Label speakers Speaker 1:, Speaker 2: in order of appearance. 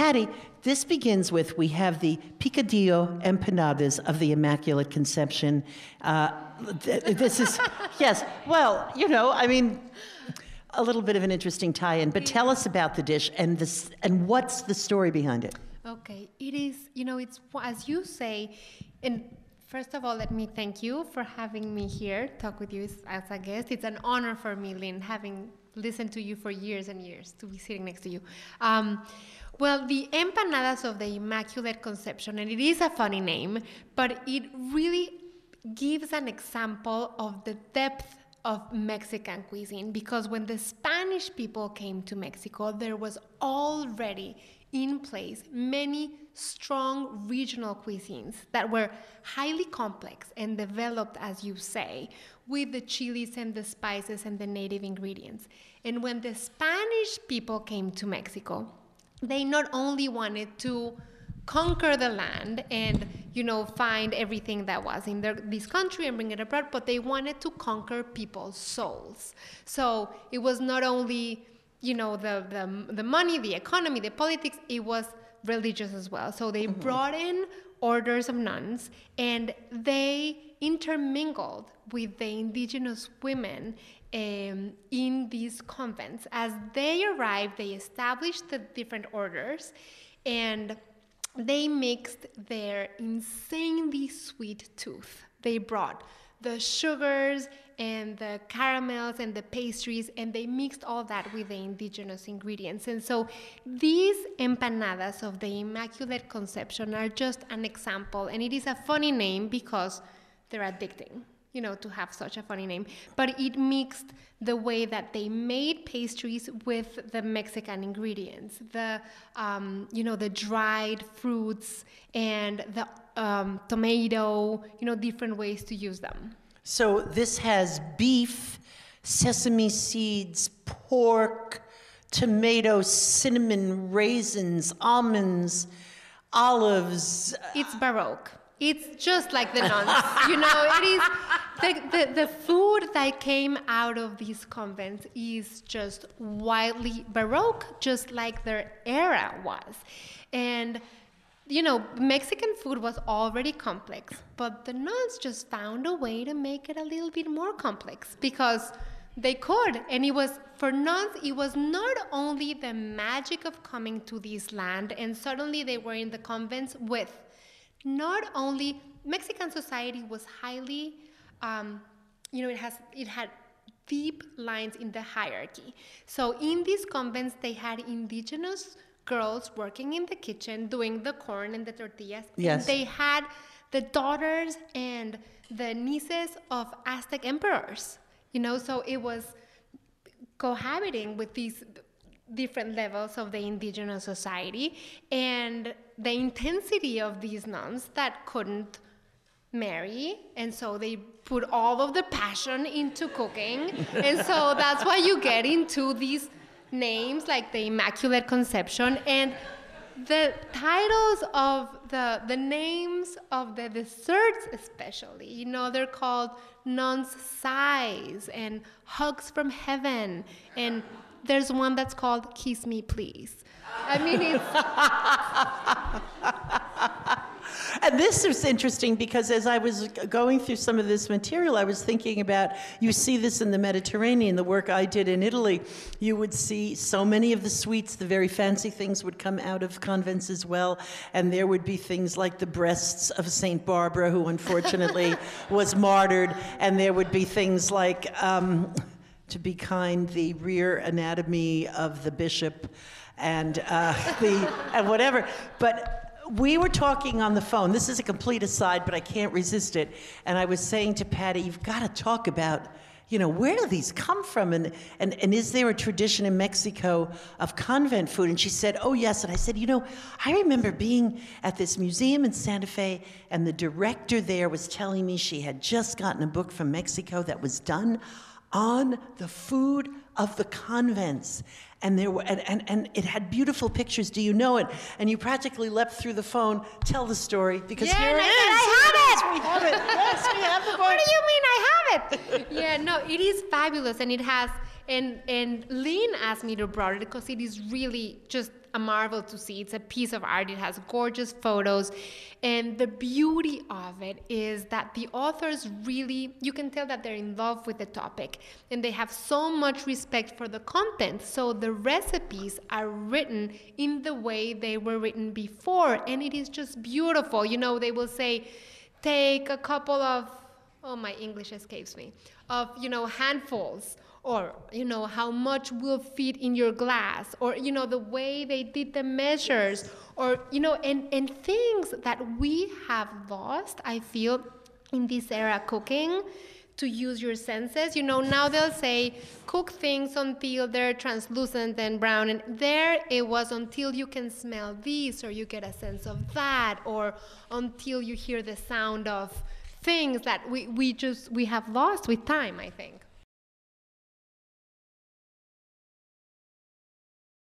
Speaker 1: Pati, this begins with we have the picadillo empanadas of the Immaculate Conception. Uh, th- this is, yes, well, you know, I mean, a little bit of an interesting tie in, but tell us about the dish and, this, and what's the story behind it?
Speaker 2: Okay, it is, you know, it's as you say, and first of all, let me thank you for having me here, talk with you as a guest. It's an honor for me, Lynne, having listened to you for years and years, to be sitting next to you. Um, well, the empanadas of the Immaculate Conception, and it is a funny name, but it really gives an example of the depth of Mexican cuisine because when the Spanish people came to Mexico, there was already in place many strong regional cuisines that were highly complex and developed, as you say, with the chilies and the spices and the native ingredients. And when the Spanish people came to Mexico, they not only wanted to conquer the land and you know find everything that was in their, this country and bring it abroad but they wanted to conquer people's souls so it was not only you know the, the, the money the economy the politics it was religious as well so they mm-hmm. brought in orders of nuns and they intermingled with the indigenous women um, in these convents. As they arrived, they established the different orders and they mixed their insanely sweet tooth. They brought the sugars and the caramels and the pastries, and they mixed all that with the indigenous ingredients. And so these empanadas of the Immaculate Conception are just an example, and it is a funny name because they're addicting you know, to have such a funny name. But it mixed the way that they made pastries with the Mexican ingredients, the, um, you know, the dried fruits and the um, tomato, you know, different ways to use them.
Speaker 1: So this has beef, sesame seeds, pork, tomato, cinnamon, raisins, almonds, olives.
Speaker 2: Uh, it's Baroque. It's just like the nuns. you know, it is the, the, the food that came out of these convents is just wildly baroque, just like their era was. And you know, Mexican food was already complex, but the nuns just found a way to make it a little bit more complex because they could. And it was, for nuns, it was not only the magic of coming to this land, and suddenly they were in the convents with not only Mexican society was highly, um, you know, it has it had deep lines in the hierarchy. So in these convents, they had indigenous girls working in the kitchen doing the corn and the tortillas.
Speaker 1: Yes.
Speaker 2: And they had the daughters and the nieces of Aztec emperors. You know, so it was cohabiting with these different levels of the indigenous society and the intensity of these nuns that couldn't marry and so they put all of the passion into cooking and so that's why you get into these names like the immaculate conception and the titles of the the names of the desserts especially you know they're called nuns sighs and hugs from heaven and there's one that's called Kiss Me Please. I mean, it's.
Speaker 1: and this is interesting because as I was going through some of this material, I was thinking about you see this in the Mediterranean, the work I did in Italy. You would see so many of the sweets, the very fancy things would come out of convents as well. And there would be things like the breasts of St. Barbara, who unfortunately was martyred. And there would be things like. Um, to be kind, the rear anatomy of the bishop and uh, the and whatever. But we were talking on the phone. This is a complete aside, but I can't resist it. And I was saying to Pati, you've got to talk about, you know, where do these come from? And, and, and is there a tradition in Mexico of convent food? And she said, oh, yes. And I said, you know, I remember being at this museum in Santa Fe, and the director there was telling me she had just gotten a book from Mexico that was done on the food of the convents. And there were, and, and, and it had beautiful pictures. Do you know it? And you practically leapt through the phone. Tell the story because
Speaker 2: yeah,
Speaker 1: here it
Speaker 2: I
Speaker 1: is.
Speaker 2: I have it.
Speaker 1: We have it. Yes, we have the book.
Speaker 2: What do you mean I have it? yeah, no, it is fabulous, and it has. And and Lynne asked me to brought it because it is really just a marvel to see. It's a piece of art. It has gorgeous photos. And the beauty of it is that the authors really, you can tell that they're in love with the topic and they have so much respect for the content. So the recipes are written in the way they were written before. And it is just beautiful. You know, they will say, take a couple of, oh, my English escapes me, of, you know, handfuls or you know how much will fit in your glass or you know the way they did the measures or you know and and things that we have lost i feel in this era cooking to use your senses. You know now they'll say cook things until they're translucent and brown and there it was until you can smell this or you get a sense of that or until you hear the sound of things that we, we just we have lost with time i think